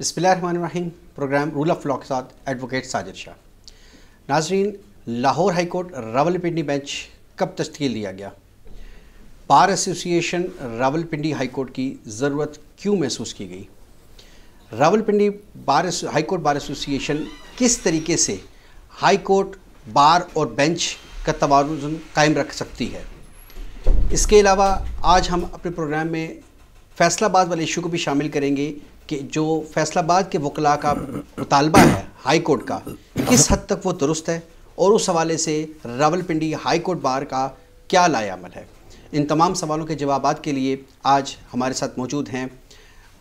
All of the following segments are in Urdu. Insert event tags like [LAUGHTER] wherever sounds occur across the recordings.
بسم اللہ الرحمن الرحیم۔ پروگرام رول آف لا کے ساتھ ایڈوکیٹ ساجد شاہ۔ ناظرین، Lahore high court Rawalpindi bench کب تشکیل لیا گیا؟ بار ایسوسی ایشن راول پنڈی ہائی کورٹ کی ضرورت کیوں محسوس کی گئی؟ Rawalpindi bar high court bar association کس طریقے سے ہائی کورٹ، بار اور بینچ کا توازن قائم رکھ سکتی ہے؟ اس کے علاوہ آج ہم اپنے پروگرام میں فیصلہ آباد والے ایشو کو بھی شامل کریں گے۔ کہ جو فیصلہ آباد کے وکلاء کا مطالبہ ہے ہائی کورٹ کا، کس حد تک وہ درست ہے؟ اور اس حوالے سے Rawalpindi high court bar کا کیا لائے عمل ہے؟ ان تمام سوالوں کے جوابات کے لیے آج ہمارے ساتھ موجود ہیں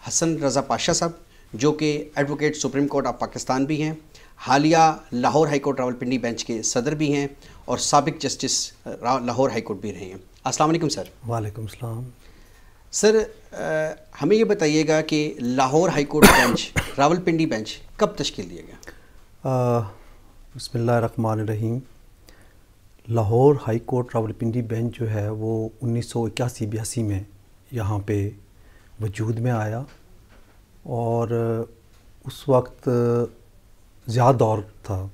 حسن رضا پاشا صاحب، جو کہ advocate supreme court of Pakistan بھی ہیں، حالیہ Lahore high court Rawalpindi bench کے صدر بھی ہیں، اور سابق جسٹس لاہور ہائی کورٹ بھی رہے ہیں۔ السلام علیکم سر۔ وعلیکم السلام۔ سر ہمیں یہ بتائیے گا کہ Lahore high court bench [COUGHS] Rawalpindi bench کب تشکیل دیا گیا؟ بسم اللہ الرحمن الرحیم۔ Lahore high court Rawalpindi bench جو ہے، وہ انیس سو اکیاسی بیاسی میں یہاں پہ وجود میں آیا اور اس وقت زیادہ دور تھا۔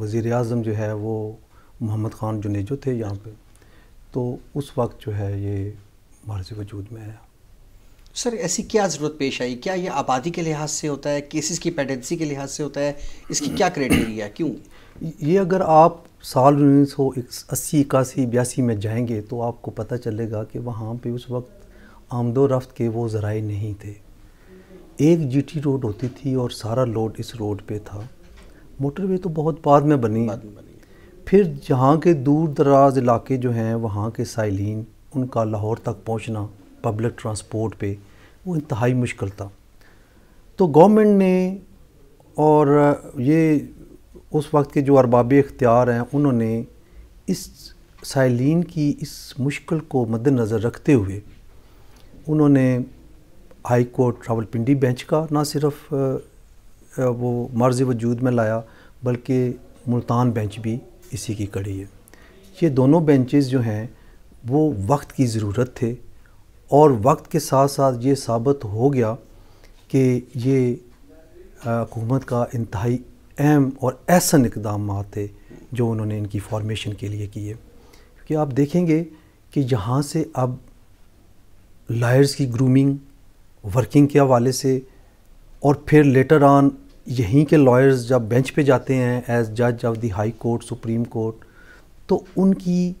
وزیر اعظم جو ہے، وہ محمد خان جنیجو تھے یہاں پہ۔ تو اس وقت جو ہے، یہ مارض وجود میں آیا سر ایسی کیا ضرورت پیش آئی؟ کیا یہ آبادی کے لحاظ سے ہوتا ہے؟ کیسز کی پیٹنسی کے لحاظ سے ہوتا ہے؟ اس کی کیا کریٹیریا ہے؟ کیوں؟ یہ اگر آپ سال انیس سو اسی اکاسی بیاسی میں جائیں گے تو آپ کو پتہ چلے گا کہ وہاں پہ اس وقت آمد و رفت کے وہ ذرائع نہیں تھے۔ ایک جی ٹی روڈ ہوتی تھی اور سارا لوڈ اس روڈ پہ تھا۔ موٹر وے تو بہت بعد میں بنی۔ پھر جہاں کے دور دراز علاقے جو ہیں وہاں کے سائلین ان کا لاہور تک پہنچنا پبلک ٹرانسپورٹ پہ وہ انتہائی مشکل تھا۔ تو گورنمنٹ نے اور یہ اس وقت کے جو ارباب اختیار ہیں، انہوں نے اس سائلین کی اس مشکل کو مد نظر رکھتے ہوئے انہوں نے high court Rawalpindi bench کا نہ صرف وہ مرض وجود میں لایا، بلکہ ملتان بینچ بھی اسی کی کڑی ہے۔ یہ دونوں بینچز جو ہیں وہ وقت کی ضرورت تھے اور وقت کے ساتھ ساتھ یہ ثابت ہو گیا کہ یہ حکومت کا انتہائی اہم اور ایسن اقدامات تھے جو انہوں نے ان کی فارمیشن کے لیے کیے۔ کیونکہ آپ دیکھیں گے کہ یہاں سے اب لائرز کی گرومنگ ورکنگ کے حوالے سے اور پھر لیٹر آن یہیں کے لائرز جب بینچ پہ جاتے ہیں ایز جج of the high court supreme court, تو ان کی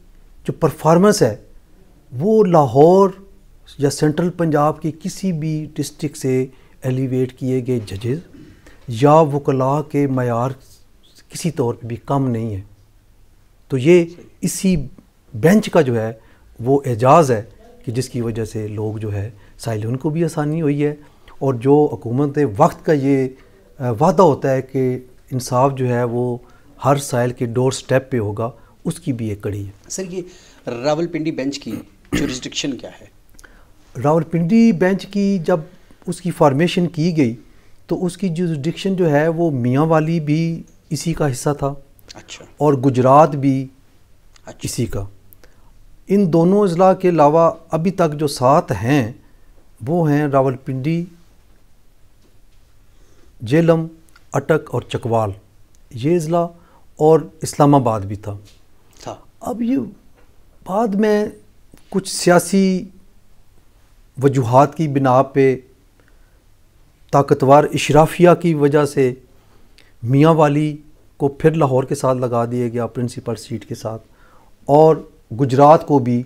جو پرفارمنس ہے، وہ لاہور یا سینٹرل پنجاب کی کسی بھی ڈسٹرک سے ایلیویٹ کیے گئے ججز یا وکلاء کے معیار کسی طور پہ بھی کم نہیں ہے۔ تو یہ اسی بینچ کا جو ہے، وہ اعجاز ہے کہ جس کی وجہ سے لوگ جو ہے سائلون کو بھی آسانی ہوئی ہے۔ اور جو حکومت وقت کا یہ وعدہ ہوتا ہے کہ انصاف جو ہے، وہ ہر سائل کے ڈور سٹیپ پہ ہوگا۔ اس کی بھی ایک کڑی ہے۔ سر یہ راول پنڈی بینچ کی جورسڈکشن کیا ہے؟ راول پنڈی بینچ کی جب اس کی فارمیشن کی گئی تو اس کی جورسڈکشن جو ہے وہ میاں والی بھی اسی کا حصہ تھا۔ اچھا۔ اور گجرات بھی اسی کا۔ ان دونوں اضلاع کے علاوہ ابھی تک جو سات ہیں وہ ہیں راول پنڈی جیلم اٹک اور چکوال۔ یہ اضلاع اور اسلام آباد بھی تھا تھا۔ اب یہ بعد میں کچھ سیاسی وجوہات کی بنا پہ طاقتور اشرافیہ کی وجہ سے میاں والی کو پھر لاہور کے ساتھ لگا دیا گیا پرنسپل سیٹ کے ساتھ اور گجرات کو بھی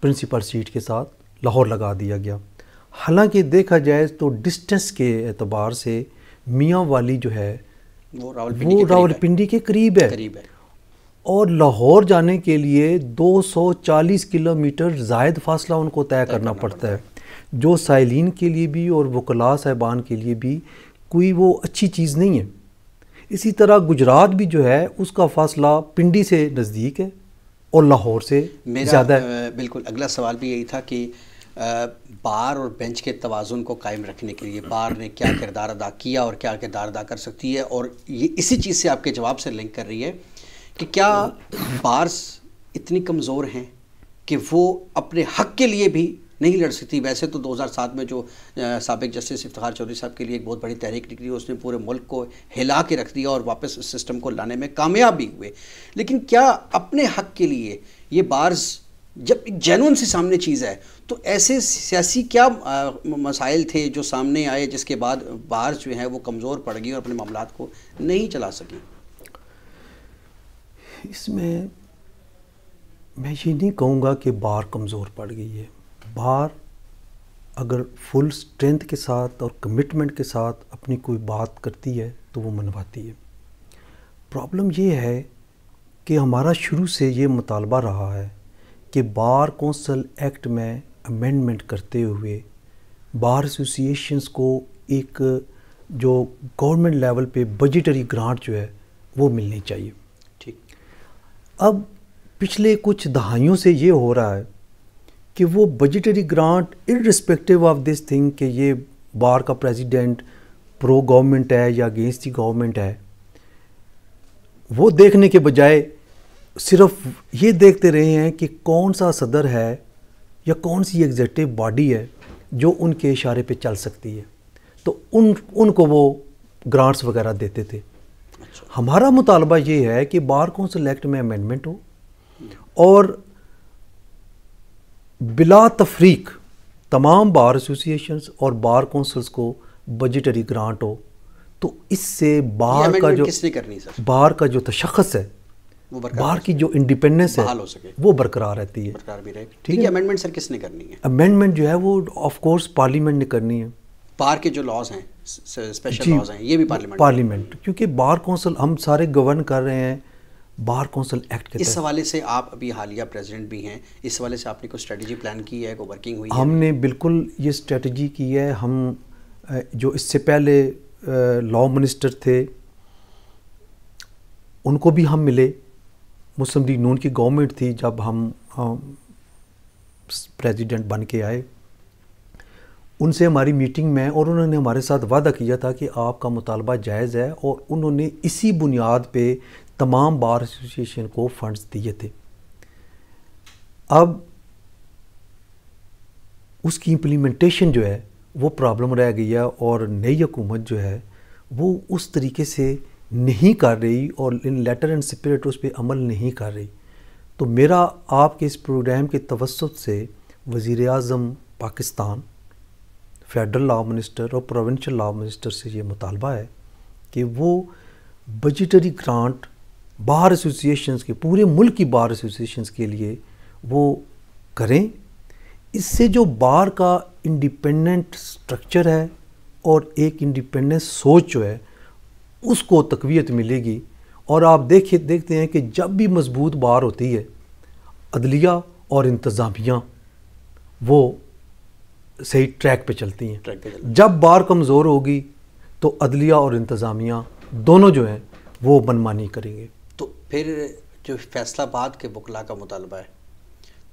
پرنسپل سیٹ کے ساتھ لاہور لگا دیا گیا۔ حالانکہ دیکھا جائے تو ڈسٹنس کے اعتبار سے میاں والی جو ہے وہ وہ راول پنڈی کے قریب ہے۔ قریب ہے۔ اور لاہور جانے کے لیے دو سو چالیس کلو میٹر زائد فاصلہ ان کو طے کرنا پڑتا ہے جو سائلین کے لیے بھی اور وکلاء صاحبان کے لیے بھی کوئی وہ اچھی چیز نہیں ہے۔ اسی طرح گجرات بھی جو ہے اس کا فاصلہ پنڈی سے نزدیک ہے اور لاہور سے زیادہ ہے۔ بالکل اگلا سوال بھی یہی تھا کہ بار اور بینچ کے توازن کو قائم رکھنے کے لیے بار نے کیا کردار ادا کیا اور کیا کردار ادا کر سکتی ہے؟ اور یہ اسی چیز سے آپ کے جواب سے لنک کر رہی ہے۔ کہ کیا بارس اتنی کمزور ہیں کہ وہ اپنے حق کے لیے بھی نہیں لڑ سکتی؟ ویسے تو دو ہزار سات میں جو سابق جسٹس افتخار چودھری صاحب کے لیے ایک بہت بڑی تحریک نکلی، اس نے پورے ملک کو ہلا کے رکھ دیا اور واپس اس سسٹم کو لانے میں کامیاب بھی ہوئے۔ لیکن کیا اپنے حق کے لیے یہ بارز جب ایک جینون سے سامنے چیز ہے، تو ایسے سیاسی کیا مسائل تھے جو سامنے آئے جس کے بعد بارز جو ہیں وہ کمزور پڑ گئی اور اپنے معاملات کو نہیں چلا سکی اس میں میں یہ نہیں کہوں گا کہ بار کمزور پڑ گئی ہے۔ بار اگر فل سٹرینتھ کے ساتھ اور کمٹمنٹ کے ساتھ اپنی کوئی بات کرتی ہے تو وہ منواتی ہے۔ پرابلم یہ ہے کہ ہمارا شروع سے یہ مطالبہ رہا ہے کہ بار کونسل ایکٹ میں امینڈمنٹ کرتے ہوئے بار ایسوسیشنز کو ایک جو گورنمنٹ لیول پہ بجٹری گرانٹ جو ہے وہ ملنی چاہیے۔ اب پچھلے کچھ دہائیوں سے یہ ہو رہا ہے کہ وہ budgetary grant irrespective of this thing کہ یہ بار کا پریزیڈنٹ پرو گورنمنٹ ہے یا اگینسٹ دی گورنمنٹ ہے، وہ دیکھنے کے بجائے صرف یہ دیکھتے رہے ہیں کہ کون سا صدر ہے یا کون سی ایگزیکٹو باڈی ہے جو ان کے اشارے پہ چل سکتی ہے۔ تو ان ان کو وہ گرانٹس وغیرہ دیتے تھے۔ ہمارا مطالبہ یہ ہے کہ بار کونسل ایکٹ میں امینڈمنٹ ہو اور بلا تفریق تمام بار ایسوسیشنز اور بار کونسلز کو بجٹری گرانٹ ہو تو اس سے بار کا جو بار کا جو تشخص ہے بار کی جو انڈیپینڈنس ہے وہ برقرار رہتی ہے۔ برقرار بھی رہے ٹھیک ہے؟ امینڈمنٹ سر کس نے کرنی ہے؟ امینڈمنٹ جو ہے وہ آف کورس پارلیمنٹ نے کرنی ہے۔ بار کے جو لاز ہیں اسپیشل جی، لاز ہیں یہ بھی پارلیمنٹ پارلیمنٹ کیونکہ بار کونسل ہم سارے گورن کر رہے ہیں بار کونسل ایکٹ کے اس حوالے سے آپ ابھی حالیہ پریزیڈنٹ بھی ہیں اس حوالے سے آپ نے کوئی اسٹریٹجی پلان کی ہے کوئی ورکنگ ہوئی ہے؟ ہم نے بالکل یہ اسٹریٹجی کی ہے۔ ہم جو اس سے پہلے لا منسٹر تھے ان کو بھی ہم ملے۔ مسلم لیگ نون کی گورنمنٹ تھی جب ہم پریزیڈنٹ بن کے آئے۔ ان سے ہماری میٹنگ میں اور انہوں نے ہمارے ساتھ وعدہ کیا تھا کہ آپ کا مطالبہ جائز ہے اور انہوں نے اسی بنیاد پہ تمام بار ایسوسیشن کو فنڈز دیے تھے۔ اب اس کی امپلیمنٹیشن جو ہے وہ پرابلم رہ گئی ہے اور نئی حکومت جو ہے وہ اس طریقے سے نہیں کر رہی اور ان لیٹر اینڈ سپریٹ اس پہ عمل نہیں کر رہی۔ تو میرا آپ کے اس پروگرام کے توسط سے وزیر اعظم پاکستان فیڈرل لا منسٹر اور پروونشل لا منسٹر سے یہ مطالبہ ہے کہ وہ بجٹری گرانٹ بار ایسوسیشنز کے، پورے ملک کی بار ایسوسیشنز کے لیے وہ کریں۔ اس سے جو بار کا انڈیپینڈنٹ سٹرکچر ہے اور ایک انڈیپینڈنٹ سوچ جو ہے، اس کو تقویت ملے گی۔ اور آپ دیکھے، دیکھتے ہیں کہ جب بھی مضبوط بار ہوتی ہے، عدلیہ اور انتظامیہ، وہ صحیح ٹریک پہ چلتی ہیں۔ ٹریک پہ چلتی جب بار کمزور ہوگی تو عدلیہ اور انتظامیہ دونوں جو ہیں وہ منمانی کریں گے۔ تو پھر جو فیصلہ باد کے وکلا کا مطالبہ ہے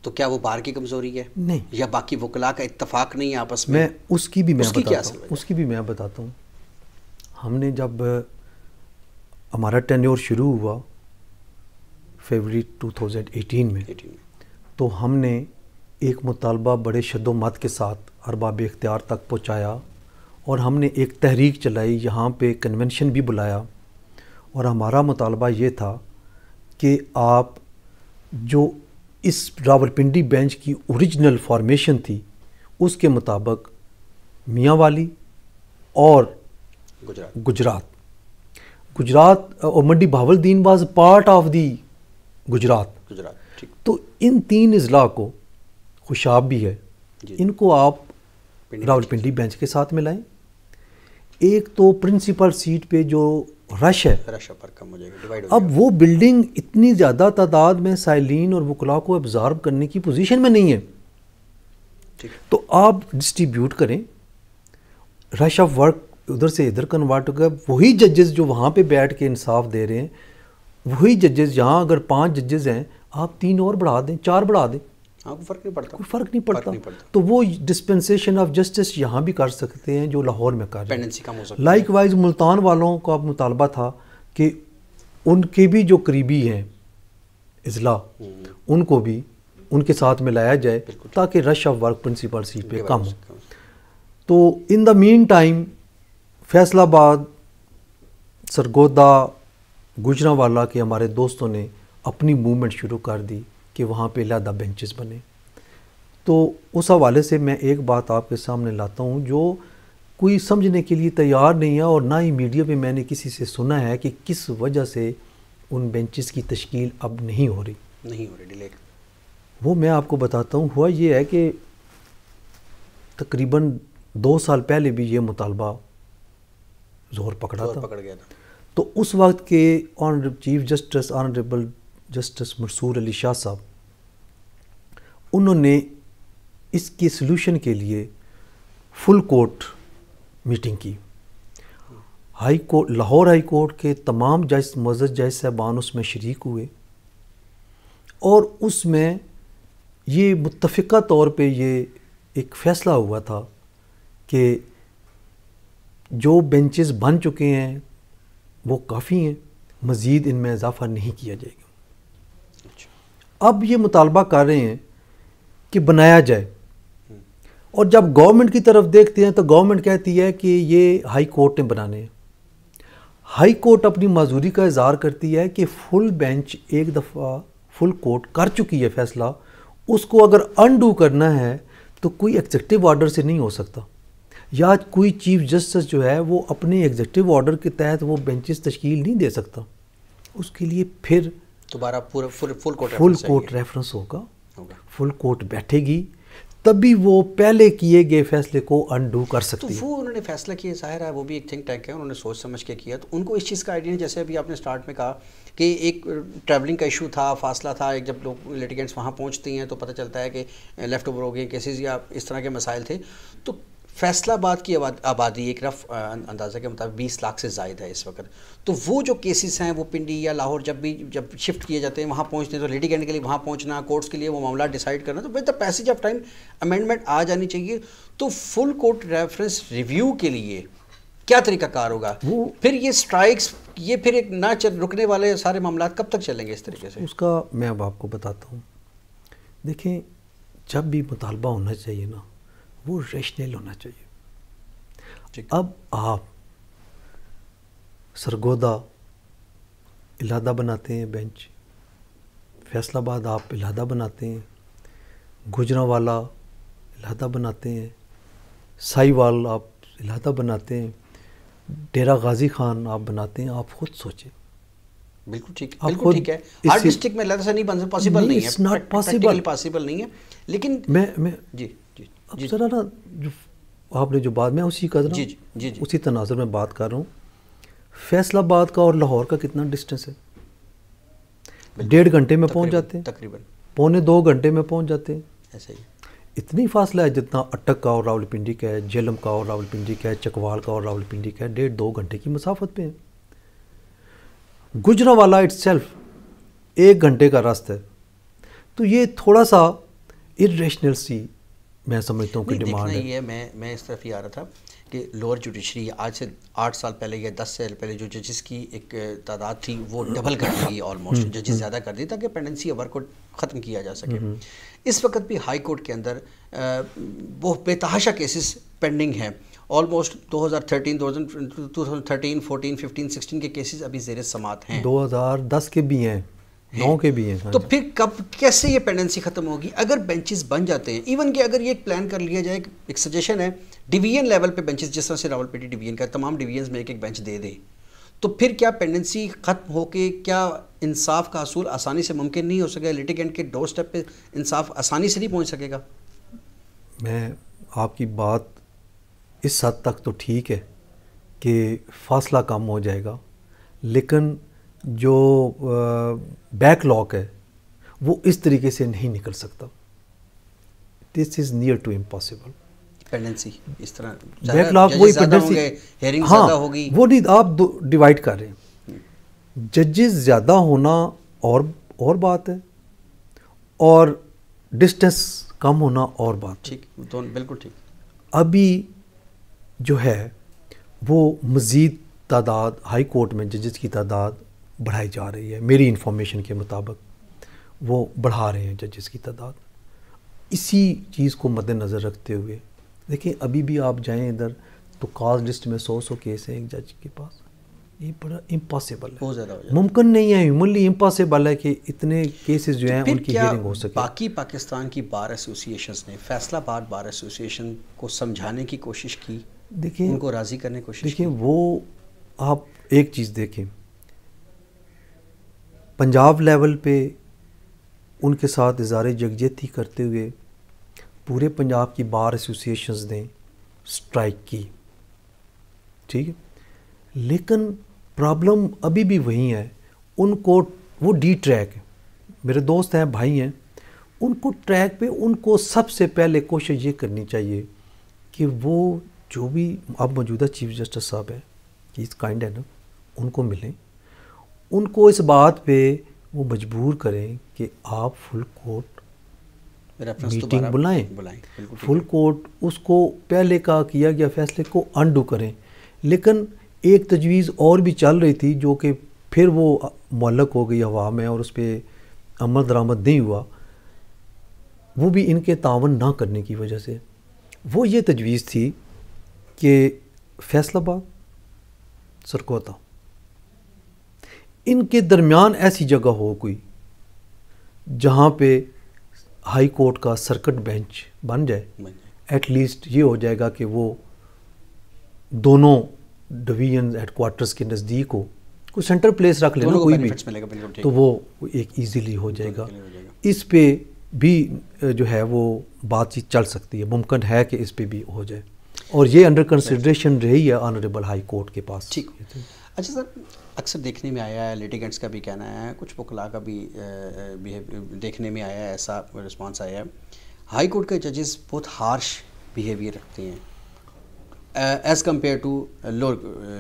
تو کیا وہ بار کی کمزوری ہے؟ نہیں۔ یا باقی وکلا کا اتفاق نہیں ہے آپس میں؟ اس کی بھی میں بتاتا ہوں اس کی بھی میں بتاتا ہوں۔ ہم نے جب ہمارا ٹینیور شروع ہوا فیبری ٹو تھاؤزینڈ ایٹین میں تو ہم نے ایک مطالبہ بڑے شد و مت کے ساتھ ارباب اختیار تک پہنچایا اور ہم نے ایک تحریک چلائی یہاں پہ کنونشن بھی بلایا۔ اور ہمارا مطالبہ یہ تھا کہ آپ جو اس راولپنڈی بینچ کی اوریجنل فارمیشن تھی اس کے مطابق میاں والی اور گجرات۔ گجرات۔ گجرات اور Mandi Bahauddin was part of the Gujrat Gujrat تو ان تین اضلاع کو خوشاب بھی ہے۔ جی۔ ان کو آپ پنڈی راولپنڈی بینچ کے ساتھ ملائیں۔ ایک تو پرنسپل سیٹ پہ جو رش ہے رش پر کم ہو اب وہ بلڈنگ اتنی زیادہ تعداد میں سائلین اور وکلا کو ابزارب کرنے کی پوزیشن میں نہیں ہے۔ تو آپ ڈسٹریبیوٹ کریں۔ رش آف ورک ادھر سے ادھر کنورٹ ہو گیا۔ وہی ججز جو وہاں پہ بیٹھ کے انصاف دے رہے ہیں وہی ججز یہاں اگر پانچ ججز ہیں آپ تین اور بڑھا دیں چار بڑھا دیں۔ فرق نہیں پڑتا۔ کوئی فرق نہیں پڑتا۔ تو وہ ڈسپنسیشن آف جسٹس یہاں بھی کر سکتے ہیں جو لاہور میں کر لائک وائز ملتان والوں کا مطالبہ تھا کہ ان کے بھی جو قریبی ہیں اضلاع ان کو بھی ان کے ساتھ ملایا جائے تاکہ rush of work principal seat پہ کم ہو۔ تو ان دا مین ٹائم فیصل آباد سرگودا گجرا والا کے ہمارے دوستوں نے اپنی موومنٹ شروع کر دی۔ کہ وہاں پہ علیحدہ بینچز بنے۔ تو اس حوالے سے میں ایک بات آپ کے سامنے لاتا ہوں جو کوئی سمجھنے کے لیے تیار نہیں ہے اور نہ ہی میڈیا پہ میں نے کسی سے سنا ہے کہ کس وجہ سے ان بینچز کی تشکیل اب نہیں ہو رہی۔ نہیں ہو رہی ڈیلے۔ وہ میں آپ کو بتاتا ہوں ہوا یہ ہے کہ تقریباً دو سال پہلے بھی یہ مطالبہ زور پکڑا تھا۔ پکڑ گیا تھا۔ تو اس وقت کے honour chief justice honourable justice Mansoor Ali Shah صاحب، انہوں نے اس کے سلوشن کے لیے فل کورٹ میٹنگ کی۔ High court Lahore high court کے تمام جج معزز جج صاحبان اس میں شریک ہوئے۔ اور اس میں یہ متفقہ طور پہ یہ ایک فیصلہ ہوا تھا کہ جو بینچز بن چکے ہیں وہ کافی ہیں، مزید ان میں اضافہ نہیں کیا جائے گا۔ اب یہ مطالبہ کر رہے ہیں کہ بنایا جائے۔ اور جب گورنمنٹ کی طرف دیکھتے ہیں تو گورنمنٹ کہتی ہے کہ یہ ہائی کورٹ نے بنانے ہیں۔ ہائی کورٹ اپنی معذوری کا اظہار کرتی ہے کہ فل بینچ ایک دفعہ فل کورٹ کر چکی ہے فیصلہ۔ اس کو اگر انڈو کرنا ہے تو کوئی ایگزیکٹو آرڈر سے نہیں ہو سکتا۔ یا کوئی چیف جسٹس جو ہے وہ اپنے ایگزیکٹو آرڈر کے تحت وہ بینچز تشکیل نہیں دے سکتا۔ اس کے لیے پھر دوبارہ پورا فل فل کورٹ فل چاہیے. ریفرنس ہوگا۔ فل کورٹ بیٹھے گی۔ تبھی وہ پہلے کیے گئے فیصلے کو انڈو کر تو سکتی ہے۔ وہ انہوں نے فیصلہ کیا ظاہر ہے وہ بھی ایک تھنک ٹینک ہے انہوں نے سوچ سمجھ کے کیا۔ تو ان کو اس چیز کا آئیڈیا جیسے ابھی آپ نے سٹارٹ میں کہا کہ ایک ٹریولنگ کا ایشو تھا فاصلہ تھا ایک جب لوگ لیٹیگنٹس وہاں پہنچتے ہیں تو پتہ چلتا ہے کہ لیفٹ اوور ہو گئے کیسز یا اس طرح کے مسائل تھے۔ تو فیصلہ آباد کی آباد- آبادی ایک رف اندازہ کے مطابق بیس لاکھ سے زائد ہے اس وقت۔ تو وہ جو کیسز ہیں وہ پنڈی یا لاہور جب بھی جب شفٹ کیے جاتے ہیں وہاں پہنچتے ہیں تو لیٹیگنٹ کے لیے وہاں پہنچنا کورٹس کے لیے وہ معاملہ ڈیسائیڈ کرنا تو with the passage of time amendment آ جانی چاہیے۔ تو فل کورٹ ریفرنس ریویو کے لیے کیا طریقہ کار ہوگا؟ وہ- پھر یہ سٹرائکس یہ پھر ایک نہ رکنے والے سارے معاملات کب تک چلیں گے اس طریقے سے؟ اس کا میں اب آپ کو بتاتا ہوں۔ دیکھیں جب بھی مطالبہ ہونا چاہیے نا وہ ریشنل ہونا چاہیے۔ اب آپ سرگودا علادہ بناتے ہیں بینچ فیصل آباد آپ علادہ بناتے ہیں گجرا والا علادہ بناتے ہیں سائی وال آپ علادہ بناتے ہیں ڈیرہ غازی خان آپ بناتے ہیں آپ خود سوچیں۔ بالکل ٹھیک بالکل ٹھیک ہے۔ ہر ڈسٹرکٹ میں سے نہیں بن پاسبل نہیں، ہے. پاسبل نہیں ہے۔ لیکن میں میں جی۔ اب جی ذرا نا جو آپ نے جو بات میں اسی کا ذرا جی، جی، جی، جی۔ اسی تناظر میں بات کر رہا ہوں۔ فیصل آباد کا اور لاہور کا کتنا ڈسٹنس ہے؟ ڈیڑھ گھنٹے میں پہنچ جاتے ہیں۔ تقریباً۔ پونے دو گھنٹے میں پہنچ جاتے ہیں۔ ایسا ہی۔ اتنی فاصلہ ہے جتنا اٹک کا اور راول پنڈی کا ہے جیلم کا اور راول پنڈی کا ہے چکوال کا اور راول پنڈی کا ہے۔ ڈیڑھ دو گھنٹے کی مسافت پہ ہے گجرا والا اٹ سیلف ایک گھنٹے کا راستہ ہے۔ تو یہ تھوڑا سا ارریشنل سی میں سمجھتا ہوں کہ ڈیمانڈ ہے۔ یہ میں میں اس طرف ہی آ رہا تھا کہ لوور جوڈیشری آج سے آٹھ سال پہلے یا دس سال پہلے جو ججز کی ایک تعداد تھی وہ ڈبل کر دی گئی آلموسٹ ججز زیادہ کر دی تاکہ پینڈنسی ورک کو ختم کیا جا سکے۔ اس وقت بھی ہائی کورٹ کے اندر وہ بے تحاشا کیسز پینڈنگ ہیں۔ آلموسٹ دو ہزار تھرٹین دو تھرٹین فورٹین ففٹین سکسٹین کے کیسز ابھی زیر سماعت ہیں۔ دو ہزار دس کے بھی ہیں۔ نو کے بھی ہیں تو۔ پھر کب کیسے یہ پینڈنسی ختم ہوگی؟ اگر بینچز بن جاتے ہیں ایون کہ اگر یہ ایک پلان کر لیا جائے ایک سجیشن ہے ڈویژن لیول پہ بینچز جس طرح سے راول پیٹی ڈویژن کا تمام ڈویژنز میں ایک ایک بینچ دے دے۔ تو پھر کیا پینڈنسی ختم ہو کے کیا انصاف کا حصول آسانی سے ممکن نہیں ہو سکے؟ لیٹیگنٹ کے ڈور سٹیپ پہ انصاف آسانی سے نہیں پہنچ سکے گا۔ میں آپ کی بات اس حد تک تو ٹھیک ہے کہ فاصلہ کم ہو جائے گا لیکن جو بیک لاک ہے وہ اس طریقے سے نہیں نکل سکتا۔ This is near to impossible اس طرح۔ بیک لاک ہیئرنگ ہاں ہوگی۔ وہ نہیں آپ ڈیوائڈ کر رہے ہیں۔ ججز زیادہ ہونا اور اور بات ہے۔ اور ڈسٹنس کم ہونا اور بات ٹھیک بالکل ٹھیک۔ ابھی جو ہے وہ مزید تعداد ہائی کورٹ میں ججز کی تعداد بڑھائی جا رہی ہے میری انفارمیشن کے مطابق وہ بڑھا رہے ہیں ججز کی تعداد۔ اسی چیز کو مد نظر رکھتے ہوئے دیکھیں ابھی بھی آپ جائیں ادھر تو کاز لسٹ میں سو سو کیس ہیں ایک جج کے پاس۔ یہ بڑا امپاسبل ہے۔ بہت زیادہ ممکن نہیں ہے ہیومنلی امپاسبل ہے کہ اتنے کیسز جو ہیں ان کی ہیئرنگ ہو سکے۔ باقی پاکستان کی بار ایسوسیشنز نے فیصلہ آباد بار ایسوسیشن کو سمجھانے کی کوشش کی؟ دیکھیں ان کو راضی کرنے کی کوشش دیکھیں وہ آپ ایک چیز دیکھیں۔ پنجاب لیول پہ ان کے ساتھ اظہار یکجہتی کرتے ہوئے پورے پنجاب کی بار ایسوسیشنز نے سٹرائک کی۔ ٹھیک ہے؟ لیکن پرابلم ابھی بھی وہی ہے۔ ان کو وہ ڈی ٹریک میرے دوست ہیں، بھائی ہیں۔ ان کو ٹریک پہ ان کو سب سے پہلے کوشش یہ کرنی چاہیے کہ وہ جو بھی اب موجودہ چیف جسٹس صاحب ہیں اس کائنڈ ہے نا ان کو ملیں۔ ان کو اس بات پہ وہ مجبور کریں کہ آپ فل کورٹ ریفرنس میٹنگ بلائیں۔ فل کورٹ اس کو پہلے کا کیا گیا فیصلے کو انڈو کریں۔ لیکن ایک تجویز اور بھی چل رہی تھی جو کہ پھر وہ معلق ہو گئی ہوا میں اور اس پہ عمل درآمد نہیں ہوا وہ بھی ان کے تعاون نہ کرنے کی وجہ سے۔ وہ یہ تجویز تھی کہ فیصلہ آباد سرکوتا۔ ان کے درمیان ایسی جگہ ہو کوئی جہاں پہ ہائی کورٹ کا سرکٹ بینچ بن جائے۔ ایٹ لیسٹ یہ ہو جائے گا کہ وہ دونوں ڈویژن ہیڈ کوارٹرز کے نزدیک ہو۔ کوئی سینٹر پلیس رکھ لینا کوئی بھی۔ تو۔ وہ ایک ایزیلی ہو جائے گا۔ کے لیے ہو جائے گا۔ اس پہ بھی جو ہے وہ بات چیت چل سکتی ہے۔ ممکن ہے کہ اس پہ بھی ہو جائے۔ اور یہ انڈر کنسیڈریشن رہی ہے آنریبل ہائی کورٹ کے پاس۔ ٹھیک۔ اچھا سر اکثر دیکھنے میں آیا ہے لیٹیگنٹس کا بھی کہنا ہے، کچھ وکلا کا بھی دیکھنے میں آیا ہے، ایسا رسپانس آیا ہے۔ ہائی کورٹ کے ججز بہت ہارش بیہیویئر رکھتے ہیں as compare to lower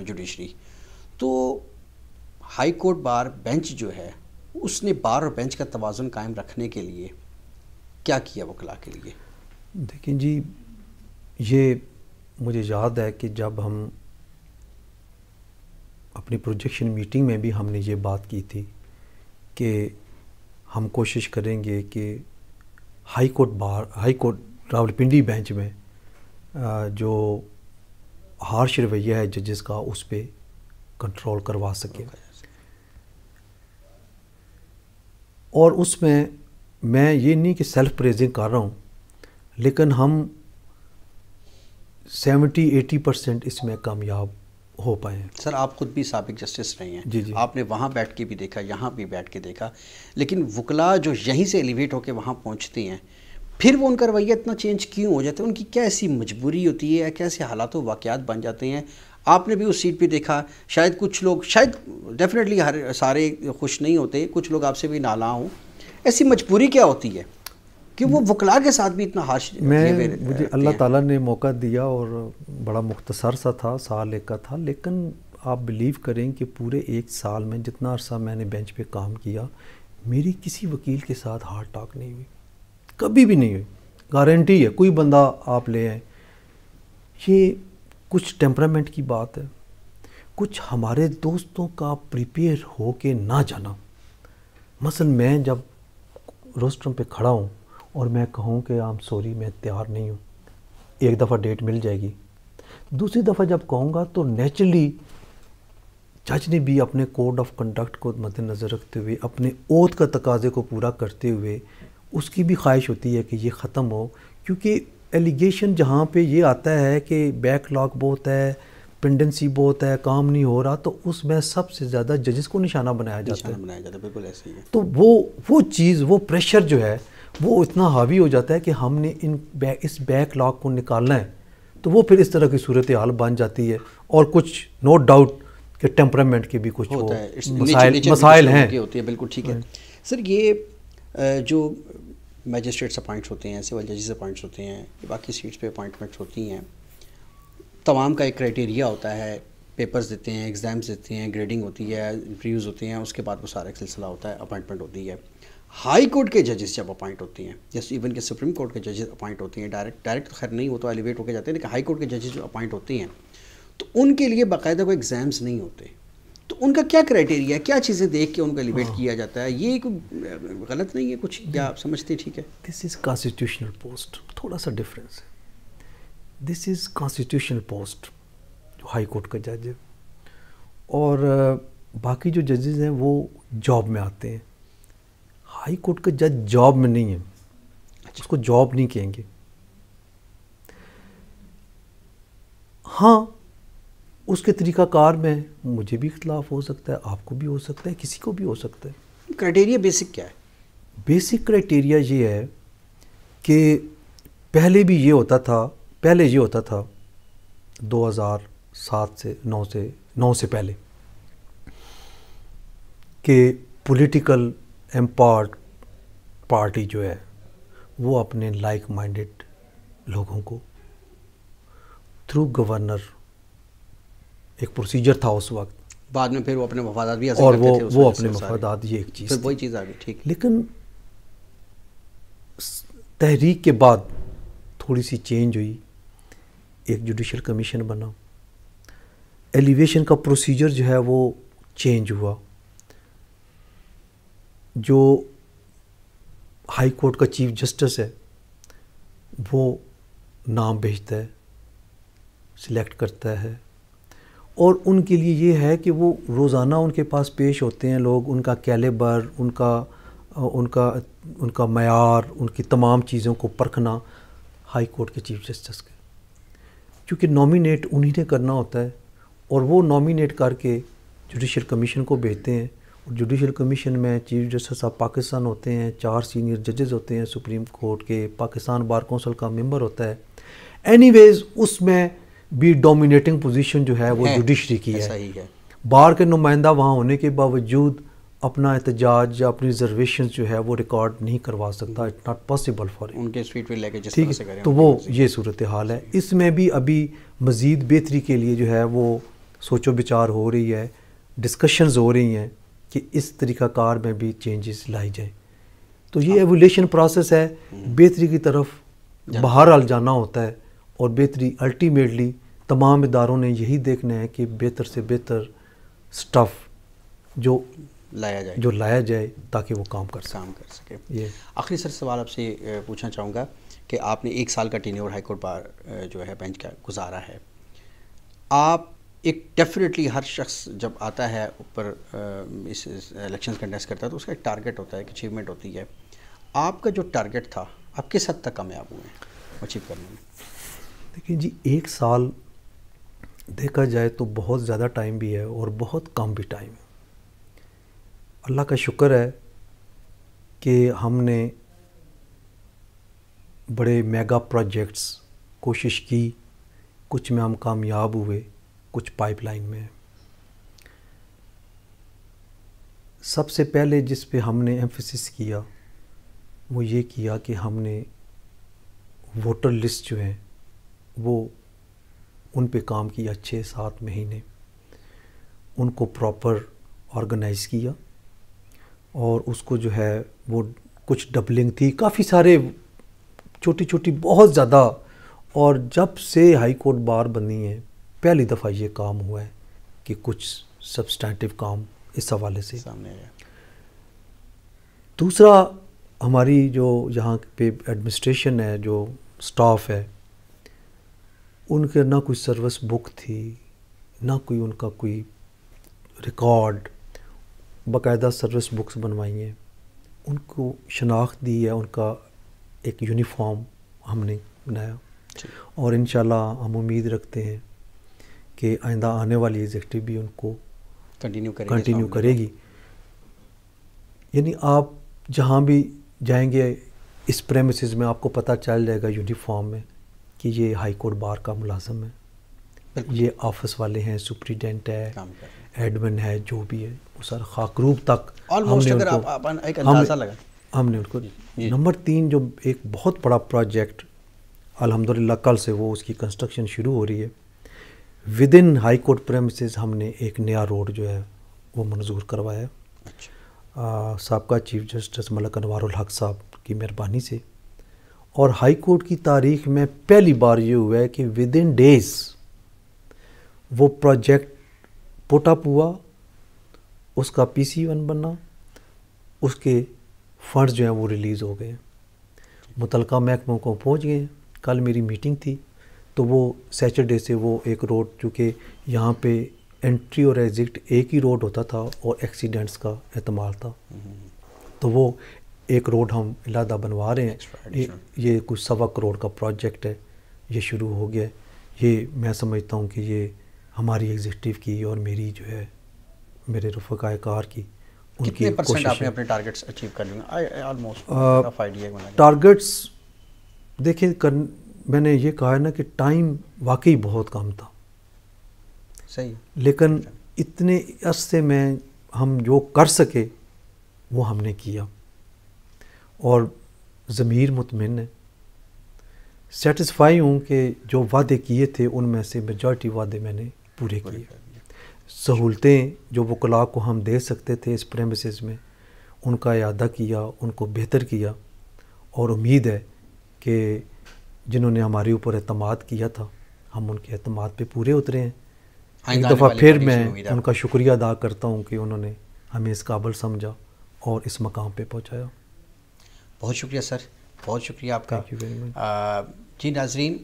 judiciary تو ہائی کورٹ بار بینچ جو ہے، اس نے بار اور بینچ کا توازن قائم رکھنے کے لیے کیا کیا وکلا کے لیے؟ دیکھیں جی یہ مجھے یاد ہے کہ جب ہم اپنی پروجیکشن میٹنگ میں بھی ہم نے یہ بات کی تھی کہ ہم کوشش کریں گے کہ high court bar high court Rawalpindi bench میں جو ہارش رویہ ہے ججز کا، اس پہ کنٹرول کروا سکے اور اس میں میں یہ نہیں کہ سیلف پریزنگ کر رہا ہوں، لیکن ہم سیونٹی ایٹی پرسینٹ اس میں کامیاب ہو پائے۔ ہیں سر آپ خود بھی سابق جسٹس رہے ہیں۔ جی، جی۔ آپ نے وہاں بیٹھ کے بھی دیکھا یہاں بھی بیٹھ کے دیکھا۔ لیکن وکلا جو یہیں سے ایلیویٹ ہو کے وہاں پہنچتے ہیں پھر وہ ان کا رویہ اتنا چینج کیوں ہو جاتا ہے؟ ان کی کیا ایسی مجبوری ہوتی ہے؟ کیسے حالات و واقعات بن جاتے ہیں؟ آپ نے بھی اس سیٹ پہ دیکھا۔ شاید کچھ لوگ شاید ڈیفینیٹلی ہر سارے خوش نہیں ہوتے کچھ لوگ آپ سے بھی نالاں ہوں۔ ایسی مجبوری کیا ہوتی ہے؟ کہ وہ وکلا کے ساتھ بھی اتنا ہارش میں مجھے اللہ تعالیٰ نے موقع دیا اور بڑا مختصر سا تھا سال ایک کا تھا لیکن آپ بلیو کریں کہ پورے ایک سال میں جتنا عرصہ میں نے بینچ پہ کام کیا میری کسی وکیل کے ساتھ ہارٹ ٹاک نہیں ہوئی۔ کبھی بھی نہیں ہوئی۔ گارنٹی ہے کوئی بندہ آپ لے آئیں یہ کچھ ٹیمپرامنٹ کی بات ہے۔ کچھ ہمارے دوستوں کا پریپیئر ہو کے نہ جانا۔ مثلا میں جب روسٹرم پہ کھڑا ہوں اور میں کہوں کہ آم سوری میں تیار نہیں ہوں۔ ایک دفعہ ڈیٹ مل جائے گی۔ دوسری دفعہ جب کہوں گا تو نیچرلی جج نے بھی اپنے کوڈ آف کنڈکٹ کو مد نظر رکھتے ہوئے اپنے اوت کا تقاضے کو پورا کرتے ہوئے اس کی بھی خواہش ہوتی ہے کہ یہ ختم ہو۔ کیونکہ ایلیگیشن جہاں پہ یہ آتا ہے کہ بیک لاک بہت ہے پنڈنسی بہت ہے کام نہیں ہو رہا تو اس میں سب سے زیادہ ججز کو نشانہ بنایا جاتا ہے۔ بنایا جاتا ہے بالکل ایسے ہی ہے۔ تو وہ وہ چیز وہ پریشر جو ہے وہ اتنا حاوی ہو جاتا ہے کہ ہم نے ان اس بیک لاک کو نکالنا ہے تو وہ پھر اس طرح کی صورتحال بن جاتی ہے اور کچھ نو ڈاؤٹ کہ ٹیمپرامنٹ کے بھی کچھ ہوتا مسائل مسائل ہیں۔ ہوتی ہے بالکل ٹھیک ہے۔ سر یہ جو میجسٹریٹس اپوائنٹس ہوتے ہیں سول ججز اپوائنٹس ہوتے ہیں باقی سیٹس پہ اپوائنٹمنٹس ہوتی ہیں تمام کا ایک کرائٹیریا ہوتا ہے۔ پیپرز دیتے ہیں ایگزامس دیتے ہیں گریڈنگ ہوتی ہے انٹرویوز ہوتے ہیں اس کے بعد وہ سارا ایک سلسلہ ہوتا ہے اپوائنٹمنٹ ہوتی ہے۔ ہائی کورٹ کے ججز جب اپوائنٹ ہوتے ہیں جیسے ایون کہ سپریم کورٹ کے ججز اپوائنٹ ہوتے ہیں ڈائریکٹ ڈائریکٹ خیر نہیں وہ تو ایلیویٹ ہو کے جاتے ہیں لیکن ہائی کورٹ کے ججز جو اپوائنٹ ہوتے ہیں تو ان کے لیے باقاعدہ کوئی ایگزامس نہیں ہوتے۔ تو تو ان کا کیا کرائٹیریا ہے؟ کیا چیزیں دیکھ کے ان کو ایلیویٹ کیا جاتا ہے؟ یہ غلط نہیں ہے؟ کچھ کیا آپ سمجھتے ہیں؟ ٹھیک ہے۔ دس از کانسٹیٹیوشنل پوسٹ تھوڑا سا ڈفرینس ہے۔ دس از کانسٹیٹیوشنل پوسٹ جو ہائی کورٹ کا جج ہے۔ اور باقی جو ججز ہیں وہ جاب میں آتے ہیں۔ ہائی کورٹ کا جج جاب میں نہیں ہے اس کو جاب نہیں کہیں گے۔ ہاں اس کے طریقہ کار میں مجھے بھی اختلاف ہو سکتا ہے آپ کو بھی ہو سکتا ہے کسی کو بھی ہو سکتا ہے۔ کرائٹیریا بیسک کیا ہے؟ بیسک کرائٹیریا یہ ہے کہ پہلے بھی یہ ہوتا تھا پہلے یہ ہوتا تھا دو ہزار سات سے نو سے نو سے پہلے کہ پولیٹیکل امپارٹ پارٹی جو ہے وہ اپنے لائک مائنڈڈ لوگوں کو تھرو گورنر ایک پروسیجر تھا اس وقت بعد میں پھر وہ اپنے مفادات بھی اور وہ وہ اپنے مفادات یہ ایک چیز پھر وہی چیز آ گئی ٹھیک۔ لیکن تحریک کے بعد تھوڑی سی چینج ہوئی۔ ایک جوڈیشل کمیشن بنا۔ ایلیویشن کا پروسیجر جو ہے وہ چینج ہوا۔ جو ہائی کورٹ کا چیف جسٹس ہے، وہ نام بھیجتا ہے، سلیکٹ کرتا ہے۔ اور ان کے لیے یہ ہے کہ وہ روزانہ ان کے پاس پیش ہوتے ہیں لوگ، ان کا کیلیبر، ان کا ان کا ان کا معیار، ان کی تمام چیزوں کو پرکھنا ہائی کورٹ کے چیف جسٹس کے۔ کیونکہ نامینیٹ انہی نے کرنا ہوتا ہے اور وہ نامینیٹ کر کے جوڈیشل کمیشن کو بھیجتے ہیں۔ جوڈیشل کمیشن میں چیف جسٹس آف پاکستان ہوتے ہیں چار سینئر ججز ہوتے ہیں سپریم کورٹ کے پاکستان بار کونسل کا ممبر ہوتا ہے۔ اینی ویز اس میں بھی ڈومینیٹنگ پوزیشن جو ہے وہ جوڈیشری کی ہے۔ بار کے نمائندہ وہاں ہونے کے باوجود اپنا احتجاج یا اپنی ریزرویشن جو ہے وہ ریکارڈ نہیں کروا سکتا اٹ ناٹ پاسبل فار ان کے اسٹریٹ پہ لے کے ٹھیک ہے تو وہ یہ صورت حال ہے۔ اس میں بھی ابھی مزید بہتری کے لیے جو ہے وہ سوچ و بچار ہو رہی ہے ڈسکشنز ہو رہی ہیں۔ کہ اس طریقہ کار میں بھی چینجز لائی جائیں۔ تو یہ ایولیشن پروسیس ہے۔ بہتری کی طرف بہرحال جانا ہوتا ہے اور بہتری الٹیمیٹلی تمام اداروں نے یہی دیکھنا ہے کہ بہتر سے بہتر سٹف جو لایا جائے۔ جو لایا جائے تاکہ وہ کام کر کام کر سکے۔ یہ۔ آخری سر سوال آپ سے پوچھنا چاہوں گا کہ آپ نے ایک سال کا ٹینیور ہائی کورٹ بار جو ہے بینچ کا گزارا ہے۔ آپ ایک ڈیفینیٹلی ہر شخص جب آتا ہے اوپر اس الیکشن کنڈیکٹ کرتا ہے تو اس کا ایک ٹارگیٹ ہوتا ہے، ایک اچیومنٹ ہوتی ہے۔ آپ کا جو ٹارگیٹ تھا، آپ کس حد تک کامیاب ہوئے ہیں اچیو کرنے میں؟ دیکھیں جی ایک سال دیکھا جائے تو بہت زیادہ ٹائم بھی ہے اور بہت کم بھی ٹائم ہے۔ اللہ کا شکر ہے کہ ہم نے بڑے میگا پروجیکٹس کوشش کی، کچھ میں ہم کامیاب ہوئے۔ کچھ پائپ لائن میں۔ سب سے پہلے جس پہ ہم نے ایمفیسس کیا، وہ یہ کیا کہ ہم نے ووٹر لسٹ جو ہیں، وہ ان پہ کام کیا چھ سات مہینے۔ ان کو پراپر آرگنائز کیا اور اس کو جو ہے، وہ کچھ ڈبلنگ تھی۔ کافی سارے چھوٹی چھوٹی بہت زیادہ اور جب سے ہائی کورٹ بار بنی ہے پہلی دفعہ یہ کام ہوا ہے کہ کچھ سبسٹینٹیو کام اس حوالے سے۔ سامنے آیا۔ دوسرا ہماری جو یہاں پہ ایڈمنسٹریشن ہے جو سٹاف ہے ان کے نہ کوئی سروس بک تھی نہ کوئی ان کا کوئی ریکارڈ باقاعدہ سروس بکس بنوائی ہیں۔ ان کو شناخت دی ہے ان کا ایک یونیفارم ہم نے بنایا۔ اور انشاءاللہ ہم امید رکھتے ہیں کہ آئندہ آنے والی ایگزیکٹو بھی ان کو کنٹینیو کرے کنٹینیو کرے گی۔ یعنی آپ جہاں بھی جائیں گے اس پریمیسز میں آپ کو پتہ چل جائے گا یونیفارم میں کہ یہ ہائی کورٹ بار کا ملازم ہے۔ یہ آفس والے ہیں سپریڈینٹ ہے ایڈمن ہے جو بھی ہے وہ سر خاکروب تک ہم نے ہم نے ان کو جی۔ نمبر تین جو ایک بہت بڑا پروجیکٹ الحمدللہ کل سے وہ اس کی کنسٹرکشن شروع ہو رہی ہے۔ Within high court premises ہم نے ایک نیا روڈ جو ہے وہ منظور کروایا اچھا۔ سابقہ چیف جسٹس ملک انوار الحق صاحب کی مہربانی سے۔ اور ہائی کورٹ کی تاریخ میں پہلی بار یہ ہوا ہے کہ ود ان ڈیز وہ پروجیکٹ پوٹ اپ ہوا اس کا پی سی ون بننا اس کے فنڈز جو ہیں وہ ریلیز ہو گئے۔ ہیں متعلقہ محکموں کو پہنچ گئے۔ ہیں کل میری میٹنگ تھی۔ تو وہ سیچرڈے سے وہ ایک روڈ چونکہ یہاں پہ انٹری اور ایگزٹ ایک ہی روڈ ہوتا تھا اور ایکسیڈنٹس کا احتمال تھا۔ تو وہ ایک روڈ ہم علیحدہ بنوا رہے ہیں۔ یہ کچھ سوا کروڑ کا پروجیکٹ ہے۔ یہ شروع ہو گیا۔ ہے یہ میں سمجھتا ہوں کہ یہ ہماری ایگزیکٹو کی اور میری جو ہے میرے رفقائے کار کی ان کی آپ کوشش نے اپنے ٹارگیٹس اچیو کر ٹارگٹس دیکھیں میں نے یہ کہا ہے نا کہ ٹائم واقعی بہت کم تھا۔ صحیح۔ لیکن اتنے عرصے میں ہم جو کر سکے وہ ہم نے کیا۔ اور ضمیر مطمئن ہے۔ سیٹسفائی ہوں کہ جو وعدے کیے تھے ان میں سے میجارٹی وعدے میں نے پورے کیے۔ سہولتیں جو وکلاء کو ہم دے سکتے تھے اس پریمسز میں ان کا اعادہ کیا ان کو بہتر کیا۔ اور امید ہے کہ جنہوں نے ہمارے اوپر اعتماد کیا تھا ہم ان کے اعتماد پہ پورے اترے ہیں۔ ایک دفعہ پھر میں ان کا شکریہ ادا کرتا ہوں کہ انہوں نے ہمیں اس قابل سمجھا اور اس مقام پہ پہنچایا۔ بہت شکریہ سر بہت شکریہ آپ کا۔ جی ناظرین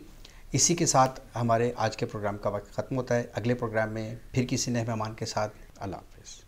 اسی کے ساتھ ہمارے آج کے پروگرام کا وقت ختم ہوتا ہے۔ اگلے پروگرام میں پھر کسی نئے مہمان کے ساتھ۔ اللہ حافظ۔